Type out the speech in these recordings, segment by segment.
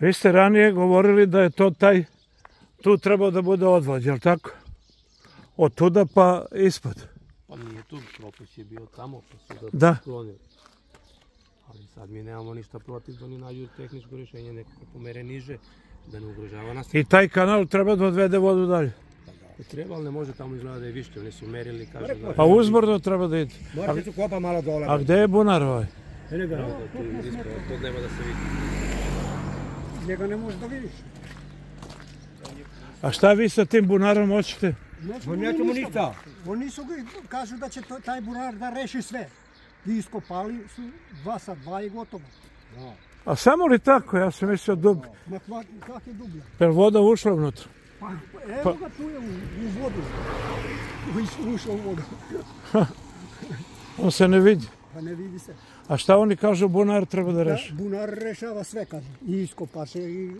Vi ste ranije govorili da je to taj, tu trebao da bude odvod, jel tako? Od tuda pa ispod. Pa nije tu, propust je bio tamo, pa su Da. sklonili. Ali sad mi nemamo ništa protiv da oni nađu tehničko rješenje, nekako pomere niže, da ne ugrožava nas. I taj kanal treba da odvede vodu dalje. Treba, ali ne može tamo izgleda da je više, oni su merili, kažu da... Pa uzborno treba da ide. Morate su kopa malo dole. A gde je bunar ovaj? Ne ga, Da, tu je ispod, to nema da se vidi. njega ne možeš da vidiš. A šta vi sa tim bunarom hoćete? Nećemo ništa. Oni su ga, kažu da će to, taj bunar da reši sve. I iskopali su dva sa dva i gotovo. A samo li tako? Ja sam mislio dub. Ma kva- kak je dublja? Jer voda ušla unutra. Pa, evo ga tu je u, u vodu. Ušao u vodu. On se ne vidi. Pa ne vidi se. A šta oni kažu bunar treba da Da, reši? bunar rešava sve, kaže. I iskopa se i...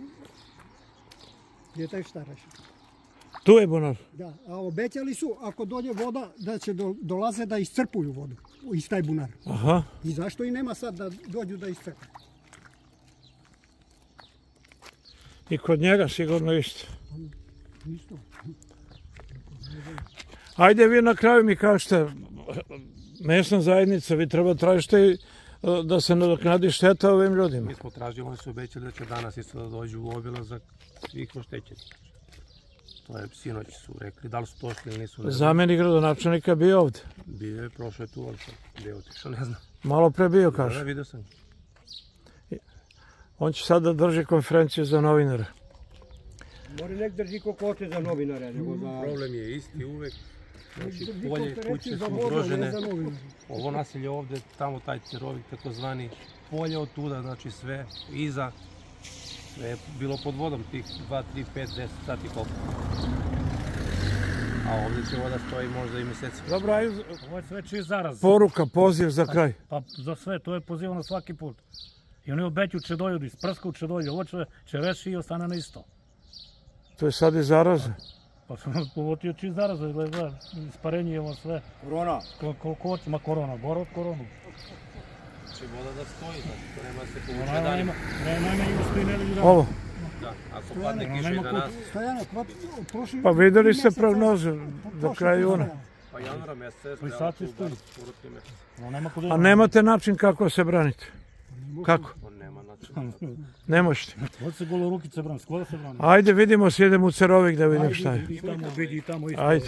Je taj šta reši. Tu je bunar. Da, a obećali su ako dođe voda da će do, dolaze da iscrpuju vodu iz taj bunar. Aha. I zašto i nema sad da dođu da iscrpe? I kod njega sigurno isto. Isto. Ajde vi na kraju mi kažete, mesna zajednica, vi treba tražite e, da se nadoknadi šteta ovim ljudima. Mi smo tražili, oni su obećali da će danas isto da dođu u obilazak svih oštećenih. To je sinoć su rekli, da li su došli ili nisu. Zamenik gradonačelnika je bio ovde. Bio je, prošao je tu, ali sad gde je otišao, ne znam. Malo pre bio, Da, kaže. vidio sam. On će sad da drži konferenciju za novinare. Mora nek drži kokoče za novinare, nego za... Problem je isti uvek. Znači, polje, kuće su ugrožene. Ovo naselje ovde, tamo taj cerovik takozvani, polje od tuda, znači sve iza, sve je bilo pod vodom tih 2, 3, 5, 10 sati koliko. A ovde će voda stoji možda i meseci. Dobro, ajde, Ovo je sve čist zaraz. poruka, poziv za kraj. Pa za sve, to je pozivano svaki put. I oni obeću čedolju, da isprska u čedolju, ovo će, će reši i ostane na isto. To je sad i zaraza. Pa sam povotio čist zaraz, gleda, isparenje je ovo sve. Korona. Ko- Koliko hoće, ma korona, bora od koronu. Će voda da stoji, znači nema da se povuče dalje. nema, ne, najmanje ima stoji nedelju dana. Ovo, Da, ako padne Nema kiša nema iza kud. nas, Stojana, kva, prošli... pa videli ste meseca- prognozu do kraja juna. Pa januara meseca je Koji stajala sati tu bar skoro tri nema kod A nemate način kako se branite? Kako? Ne možete. Hoće se golo rukice brani, skoro se brani. Ajde, vidimo se, idemo u Cerovik da vidim šta je. Tamo, vidi tamo isto. Ajde.